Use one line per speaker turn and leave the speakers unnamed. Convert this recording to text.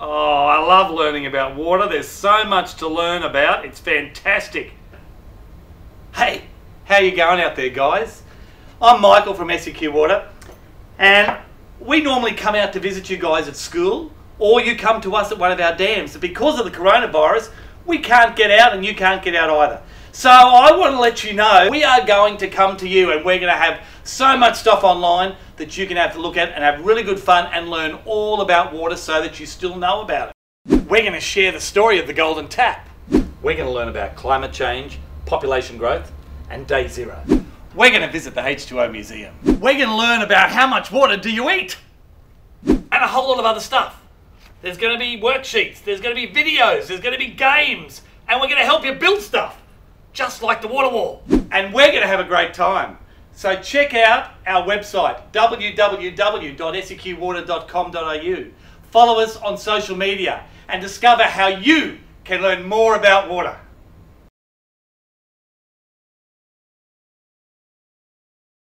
Oh, I love learning about water. There's so much to learn about. It's fantastic. Hey, how you going out there, guys? I'm Michael from Seqwater, and we normally come out to visit you guys at school, or you come to us at one of our dams. But because of the coronavirus, we can't get out, and you can't get out either. So I want to let you know we are going to come to you, and we're going to have so much stuff online that you can have to look at and have really good fun and learn all about water so that you still know about it. We're going to share the story of the Golden Tap. We're going to learn about climate change, population growth, and day zero. We're going to visit the H2O Museum. We're going to learn about how much water do you eat? And a whole lot of other stuff. There's going to be worksheets, there's going to be videos, there's going to be games, and we're going to help you build stuff, just like the water wall. And we're going to have a great time. So check out our website, www.seqwater.com.au. Follow us on social media and discover how you can learn more about water.